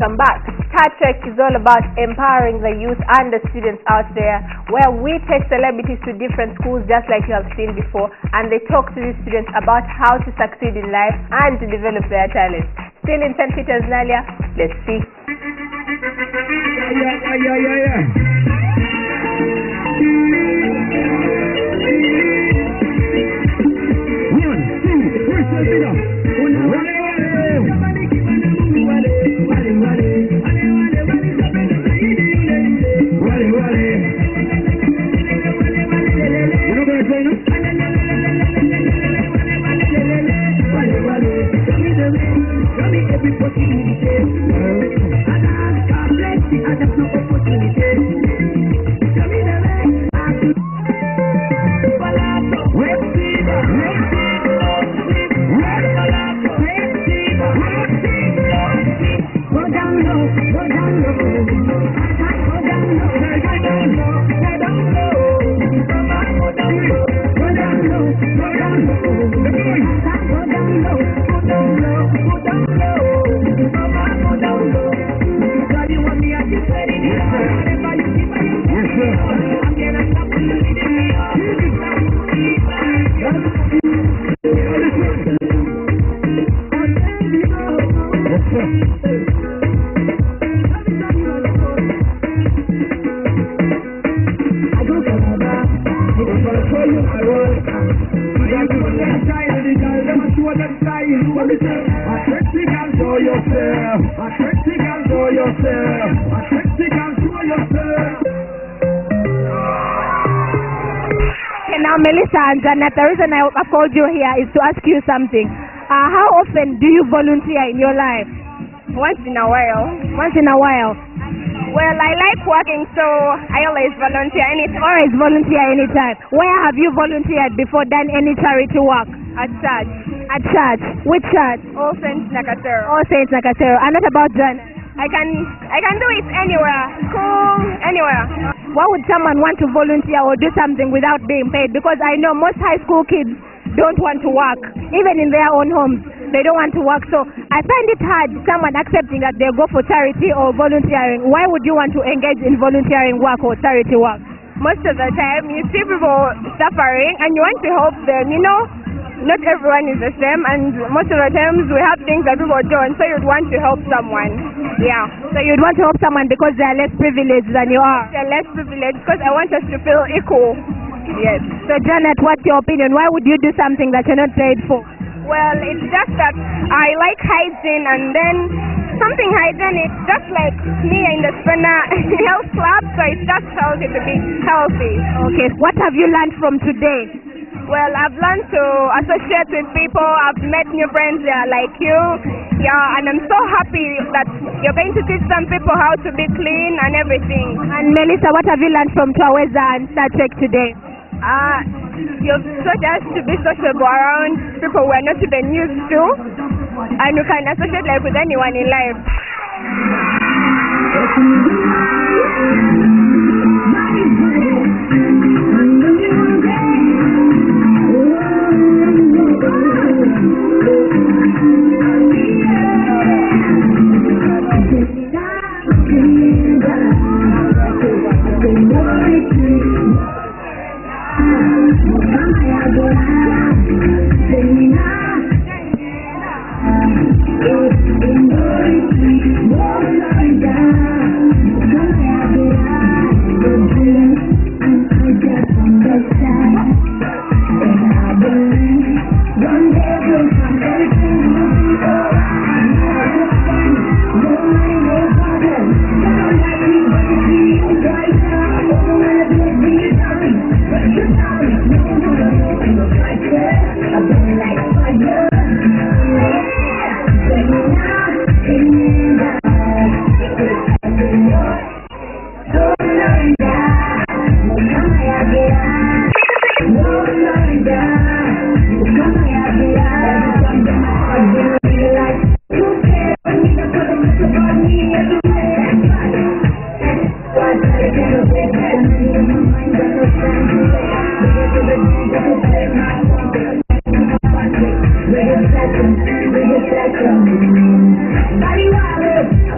welcome back. Star Trekk is all about empowering the youth and the students out there where we take celebrities to different schools just like you have seen before and they talk to these students about how to succeed in life and to develop their talents. Still in St. Peter's, Nsambya, let's see. Yeah, yeah, yeah. Okay, now Melissa and Janet, the reason I, I called you here is to ask you something. Uh, how often do you volunteer in your life? Once in a while. Once in a while. Well, I like working, so I always volunteer anytime. Always volunteer anytime. Where have you volunteered before done any charity work? At church. At church. Which church? All Saints Nakasero. All Saints Nakasero. And what about Janet? I can I can do it anywhere. School, anywhere. Why would someone want to volunteer or do something without being paid? Because I know most high school kids don't want to work, even in their own homes. They don't want to work. So I find it hard someone accepting that they go for charity or volunteering. Why would you want to engage in volunteering work or charity work? Most of the time, you see people suffering and you want to help them. You know, not everyone is the same, and most of the times we have things that people don't, so you'd want to help someone. Yeah. So you'd want to help someone because they are less privileged than you are. They're less privileged because I want us to feel equal. Yes. So Janet, what's your opinion? Why would you do something that you're not paid for? Well, it's just that I like hygiene and then something hygienic, just like me in the Spina Health Club, so it's just healthy to be healthy. Okay. What have you learned from today? Well, I've learned to associate with people. I've met new friends that are like you. Yeah, and I'm so happy that you're going to teach some people how to be clean and everything. And Melissa, what have you learned from Twaweza and Star Trekk today? Uh, you're taught us to be sociable around people we're not even used to. And you can associate like with anyone in life.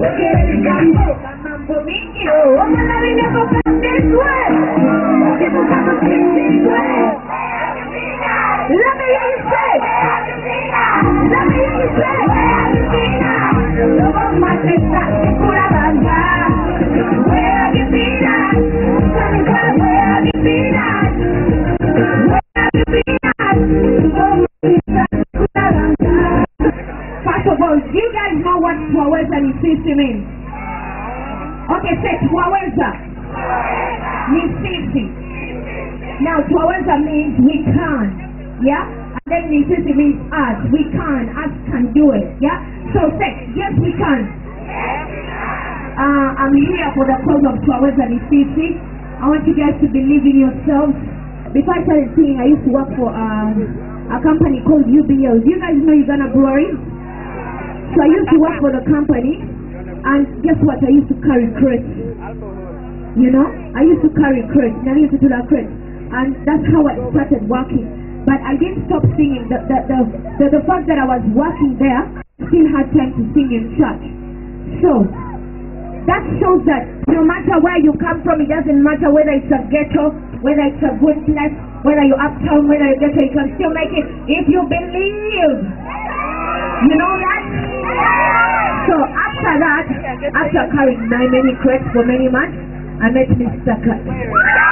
Argentina, means we can. Yeah? And then sisi means us. We can. Us can do it. Yeah? So say, yes we can. Uh, I'm here for the cause of Twaweza ni sisi. I want you guys to believe in yourselves. Before I started singing, I used to work for um, a company called UBL. You guys know Uganda Glory? So I used to work for the company, and guess what? I used to carry crates. You know, I used to carry crates, and I used to do that crate, and that's how I started working. But I didn't stop singing. The the the, the, the fact that I was working there still had time to sing in church. So that shows that no matter where you come from, it doesn't matter whether it's a ghetto, whether it's a good place, whether you're uptown, whether you're ghetto, you can still make it if you believe. You know that? So after that, after carrying my many crates for many months, I met Mr. Cut.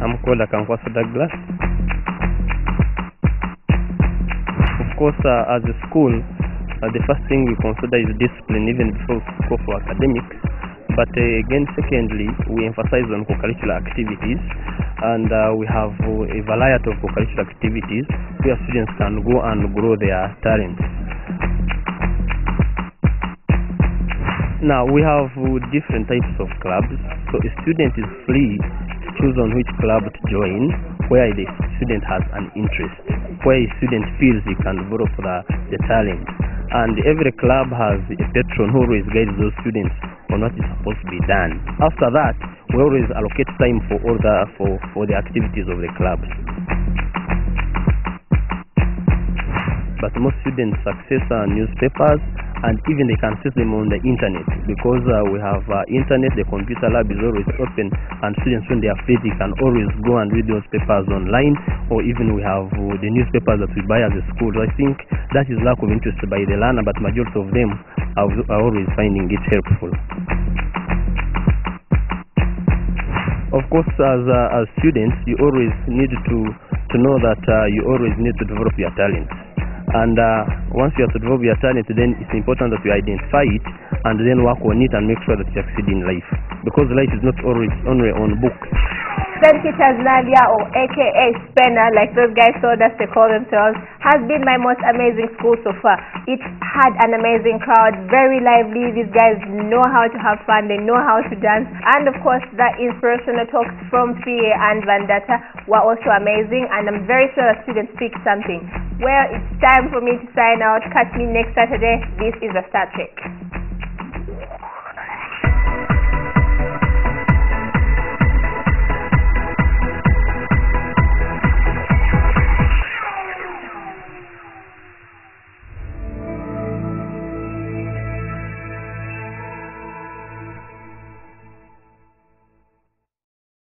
I'm called Akankwaso Douglas. Of course, uh, as a school, uh, the first thing we consider is discipline even before we go for academics. But uh, again, secondly, we emphasize on co-curricular activities and uh, we have uh, a variety of co-curricular activities where students can go and grow their talents. Now, we have uh, different types of clubs. So a student is free to choose on which club to join where the student has an interest, where a student feels he can develop the, the talent. And every club has a patron who always guides those students on what is supposed to be done. After that, we always allocate time for all the for, for the activities of the clubs. But most students access uh, newspapers and even they can access them on the internet because uh, we have uh, internet, the computer lab is always open and students when they are free they can always go and read those papers online or even we have uh, the newspapers that we buy as a school. So I think that is lack of interest by the learner but majority of them are, are always finding it helpful. Of course, as uh, as students, you always need to to know that uh, you always need to develop your talents. And uh, once you have to develop your talent, then it's important that you identify it and then work on it and make sure that you succeed in life. Because life is not always only on books. Peter's Nsambya, or aka Spenner, like those guys told us they call themselves, has been my most amazing school so far. It had an amazing crowd, very lively. These guys know how to have fun, they know how to dance, and of course, the inspirational talks from PA and Vandata were also amazing. And I'm very sure the students picked something. Well, it's time for me to sign out. Catch me next Saturday. This is a Star Trekk.